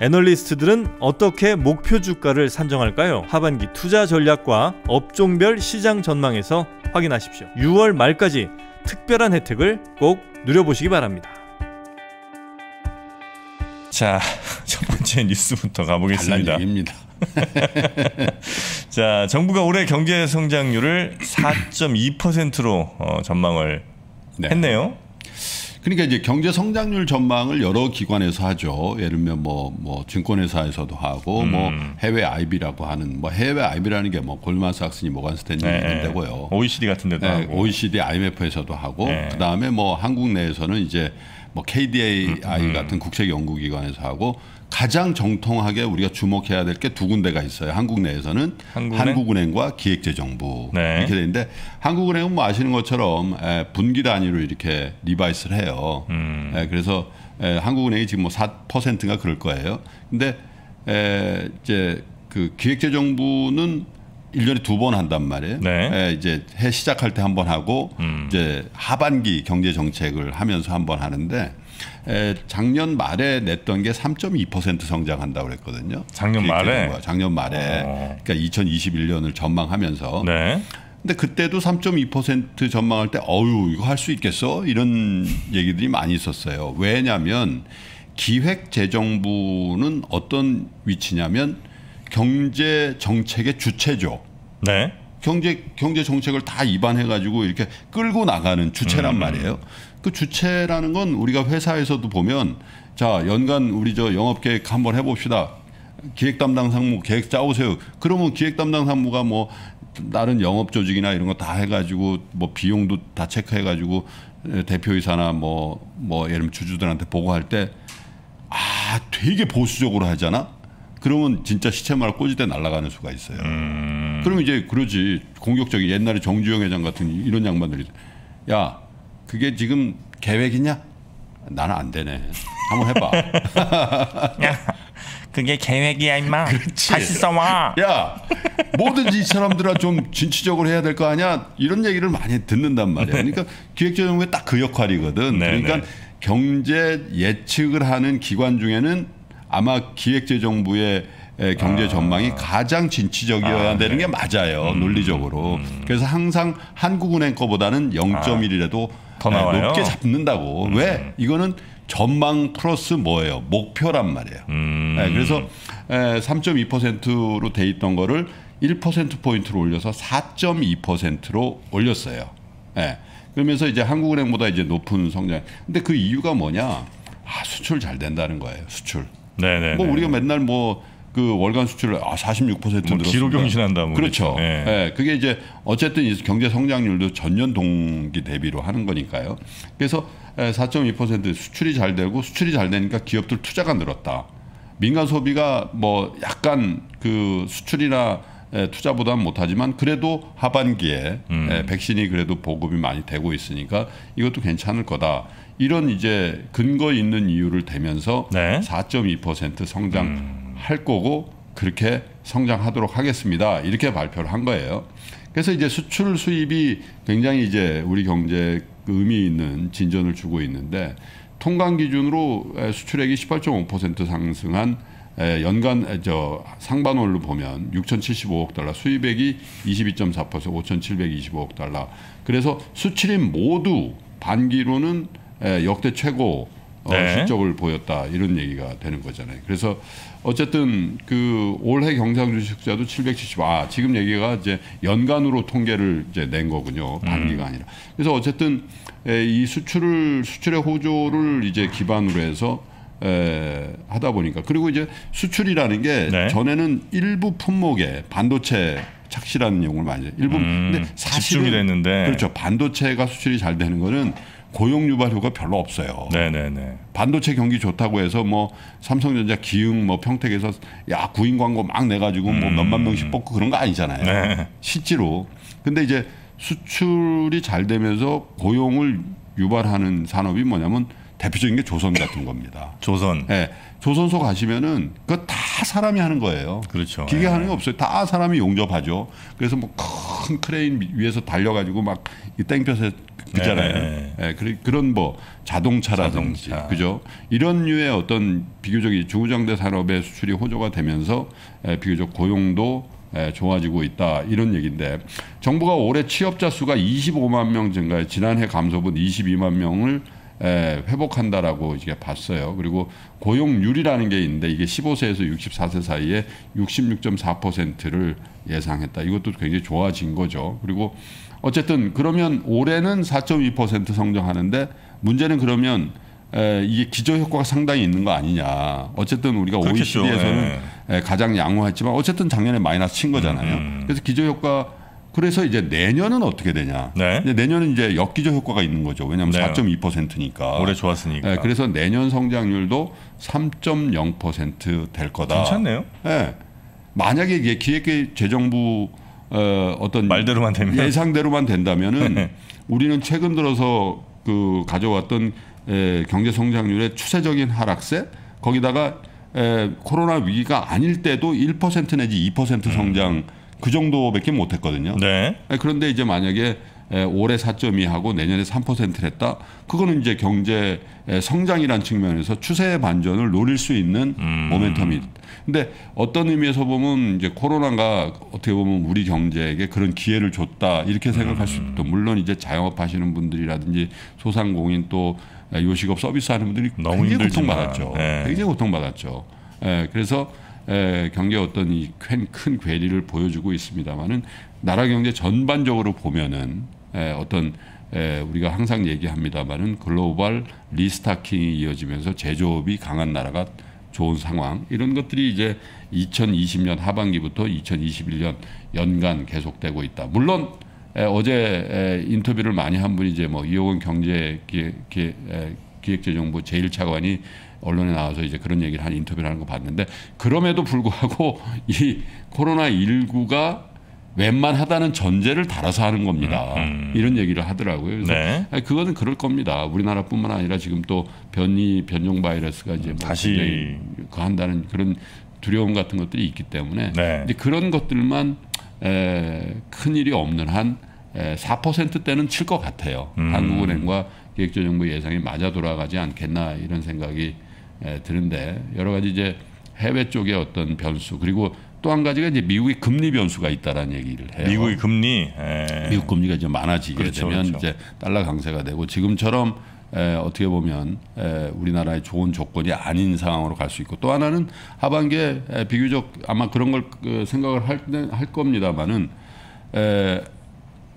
애널리스트들은 어떻게 목표 주가를 산정할까요? 하반기 투자 전략과 업종별 시장 전망에서 확인하십시오. 6월 말까지 특별한 혜택을 꼭 누려보시기 바랍니다. 자, 첫 번째 뉴스부터 가보겠습니다. 얘기입니다. 자, 정부가 올해 경제 성장률을 4.2%로 어, 전망을 네. 했네요. 그러니까 이제 경제 성장률 전망을 여러 기관에서 하죠. 예를 들면 뭐, 뭐 증권회사에서도 하고 뭐 음. 해외 IB라고 하는 뭐 해외 IB라는 게 뭐 골만삭스니 모간 스탠리 네, 이런 데고요. OECD 같은 데도 네, 하고. OECD, IMF에서도 하고 네. 그다음에 뭐 한국 내에서는 이제 뭐 KDI 음, 같은 국책 연구기관에서 하고 가장 정통하게 우리가 주목해야 될 게 두 군데가 있어요. 한국 내에서는 한국은행? 한국은행 과 기획재정부 네. 이렇게 되는데 한국은행은 뭐 아시는 것처럼 에, 분기 단위로 이렇게 리바이스를 해요. 음. 에, 그래서 에, 한국은행이 지금 뭐 4%인가 그럴 거예요. 근데 에, 이제 그 기획재정부는 1년에 두 번 한단 말이에요. 네. 에, 이제 해 시작할 때 한 번 하고 음. 이제 하반기 경제 정책을 하면서 한 번 하는데 에, 작년 말에 냈던 게 3.2% 성장한다고 그랬거든요. 작년 말에? 작년 말에 어. 그러니까 2021년을 전망하면서 네. 근데 그때도 3.2% 전망할 때 어유 이거 할 수 있겠어 이런 얘기들이 많이 있었어요. 왜냐하면 기획재정부는 어떤 위치냐면 경제 정책의 주체죠. 네. 경제 경제 정책을 다 입안해 가지고 이렇게 끌고 나가는 주체란 말이에요. 그 주체라는 건 우리가 회사에서도 보면 자 연간 우리 저 영업 계획 한번 해봅시다. 기획 담당 상무 계획 짜오세요. 그러면 기획 담당 상무가 뭐 다른 영업 조직이나 이런 거 다 해가지고 뭐 비용도 다 체크해가지고 대표이사나 뭐뭐 예를 들면 주주들한테 보고할 때 아 되게 보수적으로 하잖아. 그러면 진짜 시체말 때 날아가는 수가 있어요. 그러면 이제 그러지 공격적인 옛날에 정주영 회장 같은 이런 양반들이 야 그게 지금 계획이냐? 나는 안 되네. 한번 해봐. 그게 계획이야 임마. 다시 써와. 야 뭐든지 이 사람들아 좀 진취적으로 해야 될 거 아니야? 이런 얘기를 많이 듣는단 말이야. 그러니까 기획재정부의 딱 그 역할이거든. 네, 그러니까 네. 경제 예측을 하는 기관 중에는 아마 기획재정부의 에, 경제 전망이 가장 진취적이어야 아, 되는 네. 게 맞아요 논리적으로 그래서 항상 한국은행 거보다는 0.1이라도 더 나와요? 높게 잡는다고 왜 이거는 전망 플러스 뭐예요 목표란 말이에요 음. 네, 그래서 3.2%로 돼 있던 거를 1% 포인트로 올려서 4.2%로 올렸어요. 예. 그러면서 이제 한국은행보다 이제 높은 성장. 근데 그 이유가 뭐냐? 아, 수출 잘 된다는 거예요. 수출. 네네. 뭐 우리가 맨날 뭐 그 월간 수출을 아, 46%뭐 늘었습니다. 기록 경신한다 뭐 그렇죠. 예. 예, 그게 이제 어쨌든 이 경제 성장률도 전년 동기 대비로 하는 거니까요. 그래서 4.2% 수출이 잘 되고 수출이 잘 되니까 기업들 투자가 늘었다. 민간 소비가 뭐 약간 그 수출이나 에, 투자보다는 못하지만 그래도 하반기에 음. 에, 백신이 그래도 보급이 많이 되고 있으니까 이것도 괜찮을 거다. 이런 이제 근거 있는 이유를 대면서 네. 4.2% 성장 할 거고 그렇게 성장하도록 하겠습니다. 이렇게 발표를 한 거예요. 그래서 이제 수출 수입이 굉장히 이제 우리 경제에 그 의미 있는 진전을 주고 있는데 통관 기준으로 에, 수출액이 18.5% 상승한 에, 연간 에, 저 상반월로 보면 6,075억 달러, 수입액이 22.4% 5,725억 달러. 그래서 수출입 모두 반기로는 에, 역대 최고 어, 네. 실적을 보였다 이런 얘기가 되는 거잖아요. 그래서 어쨌든 그 올해 경상 주식자도 770. 아 지금 얘기가 이제 연간으로 통계를 이제 낸 거군요. 반기가 아니라. 그래서 어쨌든 에, 이 수출을 수출의 호조를 이제 기반으로 해서 에, 하다 보니까 그리고 이제 수출이라는 게 네. 전에는 일부 품목에 반도체 착시라는 용어를 많이. 일부 음, 근데 사실은. 그렇죠. 반도체가 수출이 잘 되는 거는 고용 유발효가 별로 없어요. 네네네. 반도체 경기 좋다고 해서 뭐 삼성전자 기흥 뭐 평택에서 야 구인 광고 막 내가지고 뭐 몇만 명씩 뽑고 그런 거 아니잖아요. 네. 실제로. 근데 이제 수출이 잘 되면서 고용을 유발하는 산업이 뭐냐면 대표적인 게 조선 같은 겁니다. 조선. 예. 조선소 가시면은 그거 다 다 사람이 하는 거예요. 그렇죠. 기계 예. 하는 게 없어요. 다 사람이 용접하죠. 그래서 뭐 큰 크레인 위- 위에서 달려가지고 막 이 땡볕에 그잖아요. 네. 예, 그리- 그런 뭐 자동차라든지 자동차. 그죠. 이런 류의 어떤 비교적 이 중후장대 산업의 수출이 호조가 되면서 에, 비교적 고용도 에, 좋아지고 있다 이런 얘기인데 정부가 올해 취업자 수가 25만 명 증가해 지난해 감소분 22만 명을 에, 회복한다라고 이게 봤어요. 그리고 고용률이라는 게 있는데 이게 15세에서 64세 사이에 66.4%를 예상했다. 이것도 굉장히 좋아진 거죠. 그리고 어쨌든 그러면 올해는 4.2% 성장하는데 문제는 그러면 에, 이게 기저 효과가 상당히 있는 거 아니냐. 어쨌든 우리가 그렇겠죠. OECD에서는 예. 에, 가장 양호했지만 어쨌든 작년에 마이너스 친 거잖아요. 음, 그래서 기저 효과 그래서 이제 내년은 어떻게 되냐. 네. 이제 내년은 이제 역기저 효과가 있는 거죠. 왜냐하면 네. 4.2%니까. 올해 좋았으니까. 예, 그래서 내년 성장률도 3.0%될 거다. 괜찮네요. 예. 만약에 이게 기획 재정부 어, 어떤 말대로만 되면. 예상대로만 네. 된다면은 우리는 최근 들어서 그 가져왔던 에, 경제 성장률의 추세적인 하락세 거기다가 에, 코로나 위기가 아닐 때도 1% 내지 2% 성장 그 정도밖에 못했거든요. 네. 에, 그런데 이제 만약에 에, 올해 4.2하고 내년에 3%를 했다. 그거는 이제 경제 에, 성장이란 측면에서 추세 반전을 노릴 수 있는 음. 모멘텀이. 근데 어떤 의미에서 보면 이제 코로나가 어떻게 보면 우리 경제에게 그런 기회를 줬다 이렇게 생각할 수도 있고 물론 이제 자영업 하시는 분들이라든지 소상공인 또 요식업 서비스 하는 분들이 너무 굉장히 힘들지만, 고통받았죠. 네. 굉장히 고통받았죠. 예, 그래서 에, 경제 어떤 이큰 괴리를 보여주고 있습니다만은 나라 경제 전반적으로 보면은 에, 어떤 에, 우리가 항상 얘기합니다만은 글로벌 리스타킹이 이어지면서 제조업이 강한 나라가 좋은 상황 이런 것들이 이제 2020년 하반기부터 2021년 연간 계속되고 있다. 물론 에, 어제 에, 인터뷰를 많이 한 분이 이제 뭐 이호건 경제 기획, 기획, 에, 기획재정부 제1차관이 언론에 나와서 이제 그런 얘기를 한 인터뷰를 하는 거 봤는데 그럼에도 불구하고 이 코로나 19가 웬만하다는 전제를 달아서 하는 겁니다. 이런 얘기를 하더라고요. 그래서 네. 아니, 그거는 그럴 겁니다. 우리나라뿐만 아니라 지금 또 변이 변종 바이러스가 이제 뭐 다시. 굉장히 그 한다는 그런 두려움 같은 것들이 있기 때문에 네. 이제 그런 것들만 에, 큰 일이 없는 한 에, 4%대는 칠 것 같아요. 음. 한국은행과 기획재정부 예상이 맞아 돌아가지 않겠나 이런 생각이 에, 드는데 여러 가지 이제 해외 쪽의 어떤 변수 그리고 또 한 가지가 이제 미국의 금리 변수가 있다라는 얘기를 해요. 미국의 금리. 예. 미국 금리가 이제 많아지게 그렇죠, 되면 그렇죠. 이제 달러 강세가 되고 지금처럼 에, 어떻게 보면 에, 우리나라의 좋은 조건이 아닌 상황으로 갈 수 있고 또 하나는 하반기에 에, 비교적 아마 그런 걸 그, 생각을 할, 때- 할 겁니다만은 에,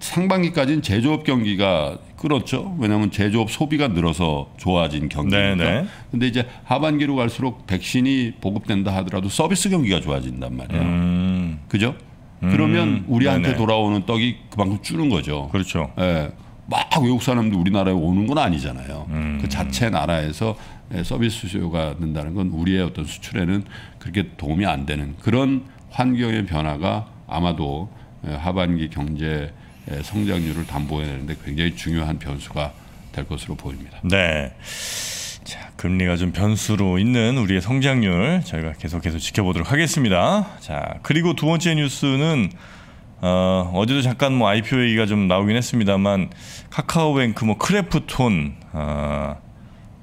상반기까지는 제조업 경기가 끌었죠. 왜냐하면 제조업 소비가 늘어서 좋아진 경기니까. 네, 네. 근데 이제 하반기로 갈수록 백신이 보급된다 하더라도 서비스 경기가 좋아진단 말이에요. 음, 그죠? 그러면 우리한테 네네. 돌아오는 떡이 그만큼 줄는 거죠. 그렇죠. 예. 막 외국 사람들 우리나라에 오는 건 아니잖아요. 음. 그 자체 나라에서 예, 서비스 수요가 는다는 건 우리의 어떤 수출에는 그렇게 도움이 안 되는 그런 환경의 변화가 아마도 예, 하반기 경제 예, 성장률을 담보해내는데 굉장히 중요한 변수가 될 것으로 보입니다. 네. 자, 금리가 좀 변수로 있는 우리의 성장률 저희가 계속해서 지켜보도록 하겠습니다. 자, 그리고 두 번째 뉴스는 어, 어제도 잠깐 뭐 IPO 얘기가 좀 나오긴 했습니다만 카카오뱅크 뭐 크래프톤, 어,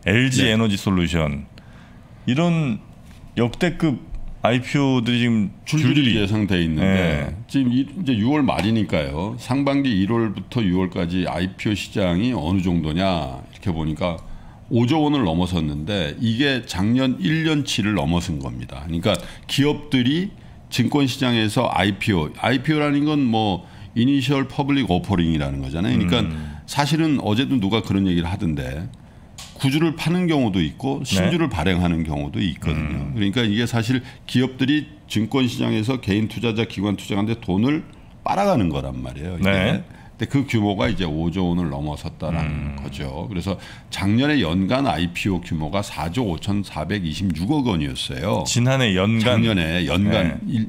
LG 네. 에너지 솔루션 이런 역대급 IPO들이 지금 줄줄이 예상돼 있는데 네. 지금 이- 이제 6월 말이니까요. 상반기 1월부터 6월까지 IPO 시장이 어느 정도냐 이렇게 보니까 5조 원을 넘어섰는데 이게 작년 1년치를 넘어선 겁니다. 그러니까 기업들이 증권 시장에서 IPO, IPO라는 건 뭐 initial public offering이라는 거잖아요. 그러니까 음. 사실은 어제도 누가 그런 얘기를 하던데 구주를 파는 경우도 있고 신주를 발행하는 경우도 있거든요. 그러니까 이게 사실 기업들이 증권 시장에서 개인 투자자, 기관 투자자한테 돈을 빨아가는 거란 말이에요. 이게. 네. 근데 그 규모가 이제 5조 원을 넘어섰다라는 거죠. 그래서 작년에 연간 IPO 규모가 4조 5,426억 원이었어요. 지난해 연간 작년에 연간 네. 일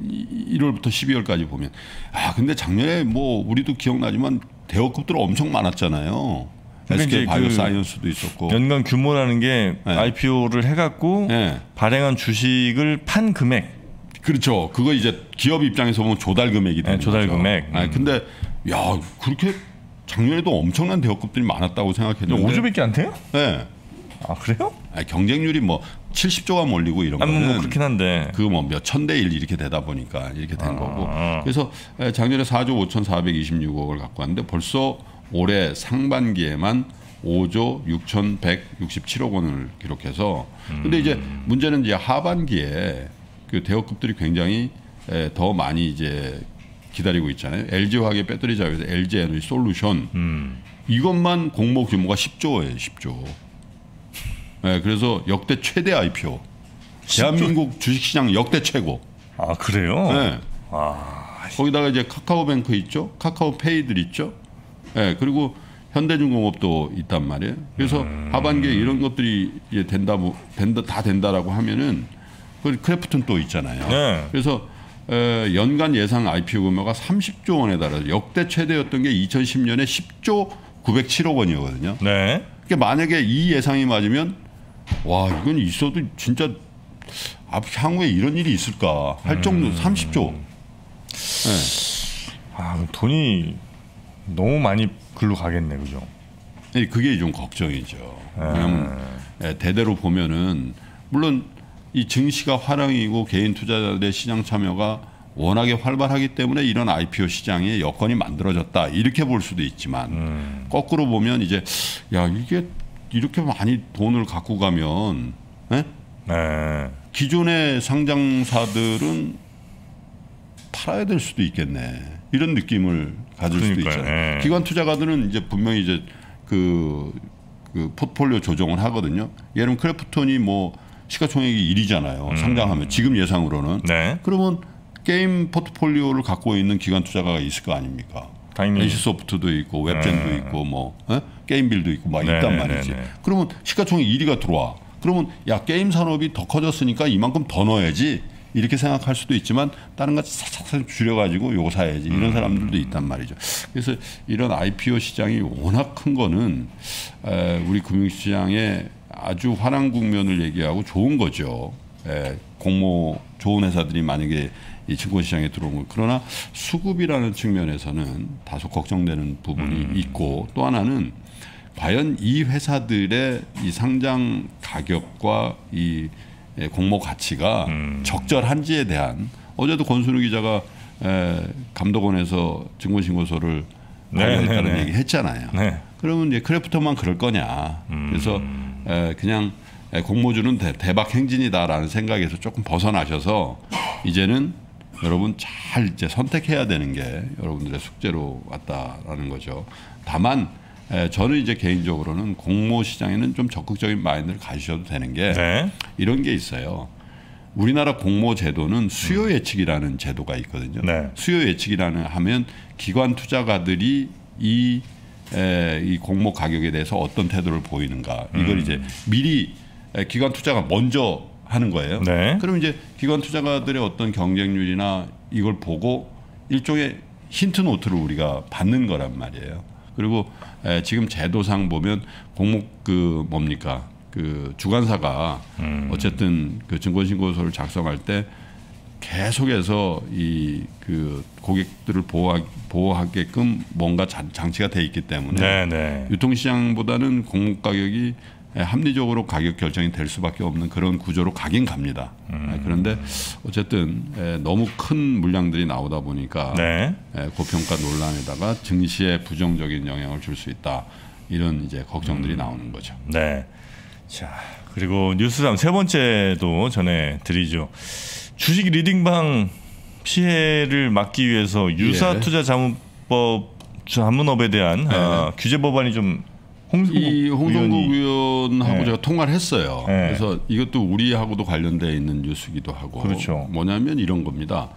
1, 월부터 12월까지 보면 아 근데 작년에 뭐 우리도 기억나지만 대여급들 엄청 많았잖아요. SK 바이오 그 사이언스도 있었고. 연간 규모라는 게 네. IPO를 해갖고 네. 발행한 주식을 판 금액 그렇죠. 그거 이제 기업 입장에서 보면 조달 금액이 되는 네, 조달 거죠. 금액. 아, 음. 근데 야 그렇게 작년에도 엄청난 대여급들이 많았다고 생각했는데. 5조밖에 안 돼요? 네. 아 그래요? 아, 경쟁률이 뭐 70조가 몰리고 이런 아, 뭐 거는 그렇긴 한데. 그뭐몇 천 대 일 이렇게 되다 보니까 이렇게 된 거고. 아. 그래서 에, 작년에 4조 5,426억을 갖고 왔는데 벌써 올해 상반기에만 5조 6,167억 원을 기록해서 근데 이제 문제는 이제 하반기에 그 대여급들이 굉장히 에, 더 많이 이제 기다리고 있잖아요. LG 화학의 배터리 자회사 LG 에너지 솔루션 음. 이것만 공모 규모가 10조예요, 10조. 네, 그래서 역대 최대 IPO. 대한민국 주식시장 역대 최고. 아 그래요? 네. 아 거기다가 이제 카카오뱅크 있죠, 카카오페이들 있죠. 네, 그리고 현대중공업도 있단 말이에요. 그래서 하반기에 이런 것들이 이제 된다, 뭐, 된다, 다 된다라고 하면은 그 크래프톤 또 있잖아요. 네. 그래서 에, 연간 예상 IPO 규모가 30조 원에 달해서 역대 최대였던 게 2010년에 10조 907억 원이거든요. 네. 그러니까 만약에 이 예상이 맞으면 와 이건 있어도 진짜 앞 향후에 이런 일이 있을까 할 정도 30조. 네. 아 그럼 돈이 너무 많이 글로 가겠네, 그죠? 네, 그게 좀 걱정이죠. 왜냐면 예, 대대로 보면은 물론 이 증시가 화랑이고 개인 투자자들의 시장 참여가 워낙에 활발하기 때문에 이런 IPO 시장에 여건이 만들어졌다 이렇게 볼 수도 있지만 거꾸로 보면 이제 야 이게 이렇게 많이 돈을 갖고 가면 예? 네. 기존의 상장사들은 팔아야 될 수도 있겠네. 이런 느낌을 가질 수도 그러니까요. 있잖아요. 예. 기관 투자가들은 이제 분명히 이제 그, 그 포트폴리오 조정을 하거든요. 예를 들면 크래프톤이 뭐 시가총액이 1이잖아요. 상장하면 지금 예상으로는. 네. 그러면 게임 포트폴리오를 갖고 있는 기관 투자가가 있을 거 아닙니까? 당연히. NC소프트도 있고 웹젠도 네. 있고 뭐 어? 게임빌도 있고 막 네, 있단 네, 말이지. 네, 네. 그러면 시가총액 1위가 들어와. 그러면 야 게임 산업이 더 커졌으니까 이만큼 더 넣어야지. 이렇게 생각할 수도 있지만 다른 거 살짝 줄여가지고 요거 사야지 이런 음. 사람들도 있단 말이죠. 그래서 이런 IPO 시장이 워낙 큰 거는 에, 우리 금융시장에 아주 화랑 국면을 얘기하고 좋은 거죠. 에, 공모 좋은 회사들이 만약에 이 증권시장에 들어온 거 그러나 수급이라는 측면에서는 다소 걱정되는 부분이 있고 또 하나는 과연 이 회사들의 이 상장 가격과 이 에, 공모 가치가 적절한지에 대한 어제도 권순우 기자가 에, 감독원에서 증권신고서를 네, 발행했다는 네, 네. 얘기 했잖아요. 네. 그러면 이제 크래프톤만 그럴 거냐. 그래서 음. 에, 그냥 에, 공모주는 대, 대박 행진이다라는 생각에서 조금 벗어나셔서 이제는 여러분 잘 이제 선택해야 되는 게 여러분들의 숙제로 왔다라는 거죠. 다만 에, 저는 이제 개인적으로는 공모 시장에는 좀 적극적인 마인드를 가지셔도 되는 게 네. 이런 게 있어요. 우리나라 공모 제도는 수요 예측이라는 제도가 있거든요. 네. 수요 예측이라는 하면 기관 투자가들이 이, 에, 이 공모 가격에 대해서 어떤 태도를 보이는가 이걸 이제 미리 에, 기관 투자가 먼저 하는 거예요. 네. 그럼 이제 기관 투자가들의 어떤 경쟁률이나 이걸 보고 일종의 힌트 노트를 우리가 받는 거란 말이에요. 그리고 에, 지금 제도상 보면 공목 그 뭡니까 그 주관사가 어쨌든 그 증권신고서를 작성할 때 계속해서 이 그 고객들을 보호하, 보호하게끔 뭔가 자- 장치가 돼 있기 때문에 네, 네. 유통시장보다는 공급 가격이 합리적으로 가격 결정이 될 수밖에 없는 그런 구조로 가긴 갑니다. 음. 그런데 어쨌든 에, 너무 큰 물량들이 나오다 보니까 네. 에, 고평가 논란에다가 증시에 부정적인 영향을 줄 수 있다. 이런 이제 음. 걱정들이 나오는 거죠. 네. 자, 그리고 뉴스담 세 번째도 전해 드리죠. 주식 리딩방 피해를 막기 위해서 유사 예. 투자 자문법 자문업에 대한 어, 규제 법안이 좀 홍성국 네. 이 홍성국 의원이 의원하고 네. 제가 통화를 했어요. 네. 그래서 이것도 우리하고도 관련돼 있는 뉴스기도 하고 그렇죠. 뭐냐면 이런 겁니다.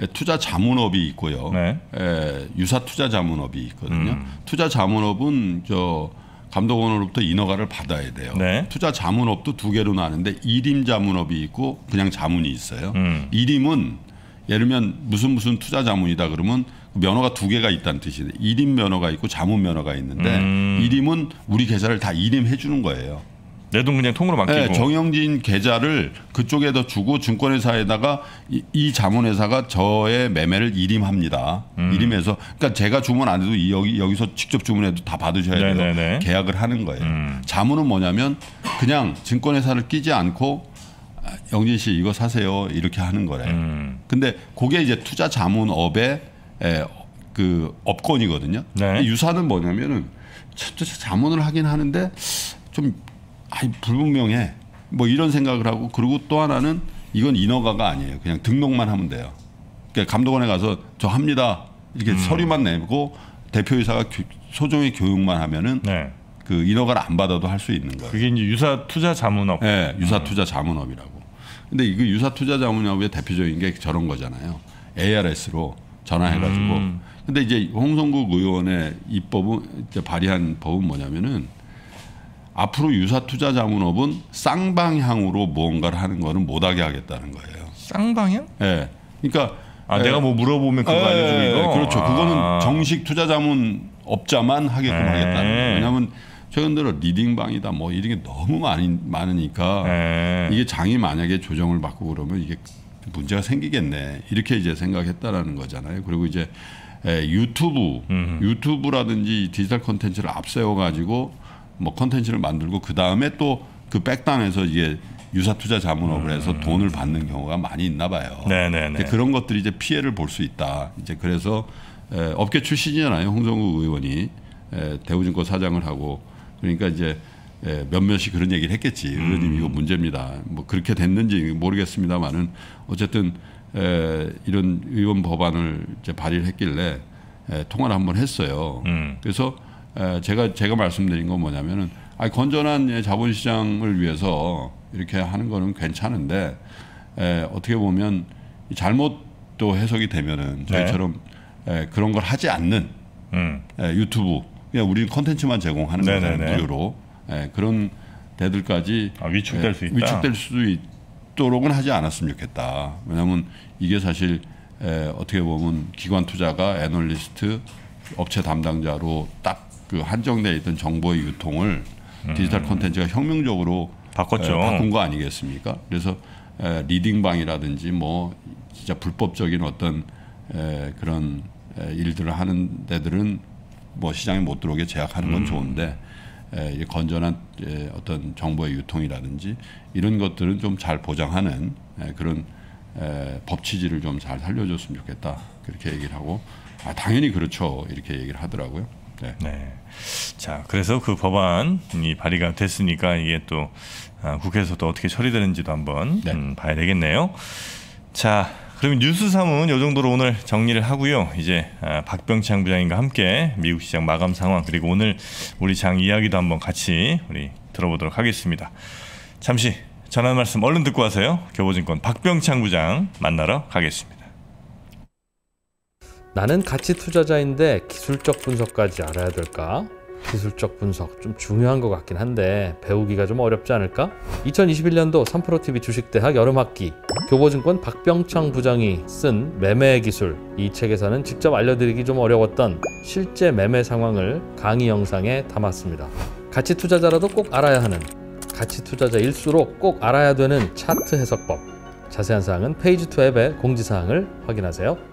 에, 투자 자문업이 있고요. 네. 에, 유사 투자 자문업이 있거든요. 음. 투자 자문업은 저 감독원으로부터 인허가를 받아야 돼요. 네. 투자 자문업도 두 개로 나는데 일임 자문업이 있고 그냥 자문이 있어요. 음. 일임은 예를 들면 무슨 무슨 투자 자문이다 그러면 면허가 두 개가 있다는 뜻이에요. 일임 면허가 있고 자문 면허가 있는데 음. 일임은 우리 계좌를 다 일임해 주는 거예요. 내 돈 그냥 통으로 맡기고. 네, 정영진 계좌를 그쪽에다 주고 증권회사에다가 이, 이 자문회사가 저의 매매를 일임합니다. 음. 일임해서 그러니까 제가 주문 안 해도 이- 여기 여기서 직접 주문해도 다 받으셔야 돼요. 네네네. 음. 계약을 하는 거예요. 자문은 뭐냐면 그냥 증권회사를 끼지 않고 아, 영진 씨 이거 사세요 이렇게 하는 거래요. 음. 근데 그게 이제 투자 자문업의 에, 그 업권이거든요. 네. 유사는 뭐냐면은 자- 자- 자문을 하긴 하는데 좀 아이 불분명해. 뭐 이런 생각을 하고 그리고 또 하나는 이건 인허가가 아니에요. 그냥 등록만 하면 돼요. 그러니까 감독원에 가서 저 합니다. 이렇게 서류만 내고 대표이사가 교- 소정의 교육만 하면은 네. 그 인허가를 안 받아도 할 수 있는 거예요. 그게 이제 유사 투자 자문업. 예, 유사 투자 자문업이라고. 근데 이거 유사 투자 자문업의 대표적인 게 저런 거잖아요. ARS로 전화해가지고. 음. 근데 이제 홍성국 의원의 입법은 이제 발의한 법은 뭐냐면은 앞으로 유사투자 자문업은 쌍방향으로 무언가를 하는 거는 못하게 하겠다는 거예요. 쌍방향? 예. 그러니까 아, 예, 내가 뭐 물어보면 그거 예, 알려주고 그렇죠. 그거는 아. 정식 투자 자문 업자만 하게끔 네. 하겠다는 거예요. 왜냐하면 최근 들어 리딩방이다 뭐 이런 게 너무 많이 많으니까 네. 이게 장이 만약에 조정을 받고 그러면 이게 문제가 생기겠네 이렇게 이제 생각했다라는 거잖아요. 그리고 이제 에, 유튜브 유튜브라든지 디지털 콘텐츠를 앞세워 가지고 뭐 콘텐츠를 만들고 그 다음에 또 그 백단에서 이게 유사 투자 자문업을 해서 돈을 받는 경우가 많이 있나 봐요. 음. 네네네. 근데 그런 것들이 이제 피해를 볼 수 있다. 이제 그래서 에, 업계 출신이잖아요. 홍성국 의원이 에, 대우증권 사장을 하고 그러니까 이제 에, 몇몇이 그런 얘기를 했겠지. 의원님 이거 문제입니다. 뭐 그렇게 됐는지 모르겠습니다만은 어쨌든 에, 이런 의원 법안을 이제 발의를 했길래 에, 통화를 한번 했어요. 음. 그래서 에, 제가 제가 말씀드린 건 뭐냐면은 아 건전한 예, 자본시장을 위해서 이렇게 하는 거는 괜찮은데 에, 어떻게 보면 이 잘못도 해석이 되면은 저희처럼 에, 그런 걸 하지 않는 음. 에, 유튜브 그냥 우리는 컨텐츠만 제공하는 거잖아요 네네네. 무료로 에, 그런 데들까지 아, 위축될 에, 수 있다. 위축될 수도 있도록은 하지 않았으면 좋겠다. 왜냐하면 이게 사실 에, 어떻게 보면 기관 투자가 애널리스트 업체 담당자로 딱 그 한정돼 있던 정보의 유통을 디지털 콘텐츠가 혁명적으로 음. 바꿨죠. 에, 바꾼 거 아니겠습니까? 그래서 에, 리딩방이라든지 뭐 진짜 불법적인 어떤 에, 그런 에, 일들을 하는 데들은 뭐 시장에 못 들어오게 제약하는 음. 건 좋은데 에, 이 건전한 에, 어떤 정보의 유통이라든지 이런 것들은 좀 잘 보장하는 에, 그런 에, 법 취지를 좀 잘 살려줬으면 좋겠다 그렇게 얘기를 하고 아 당연히 그렇죠 이렇게 얘기를 하더라고요. 네. 네. 자, 그래서 그 법안이 발의가 됐으니까 이게 또 아, 국회에서 또 어떻게 처리되는지도 한번 네. 음, 봐야 되겠네요. 자, 그러면 뉴스 3은 이 정도로 오늘 정리를 하고요. 이제 아, 박병창 부장님과 함께 미국 시장 마감 상황 그리고 오늘 우리 장 이야기도 한번 같이 우리 들어보도록 하겠습니다. 잠시 전한 말씀 얼른 듣고 와서요. 교보증권 박병창 부장 만나러 가겠습니다. 나는 가치 투자자인데 기술적 분석까지 알아야 될까? 기술적 분석 좀 중요한 것 같긴 한데 배우기가 좀 어렵지 않을까? 2021년도 3프로TV 주식대학 여름학기 교보증권 박병창 부장이 쓴 매매 기술 이 책에서는 직접 알려드리기 좀 어려웠던 실제 매매 상황을 강의 영상에 담았습니다. 가치 투자자라도 꼭 알아야 하는 가치 투자자일수록 꼭 알아야 되는 차트 해석법 자세한 사항은 페이지2 앱의 공지사항을 확인하세요.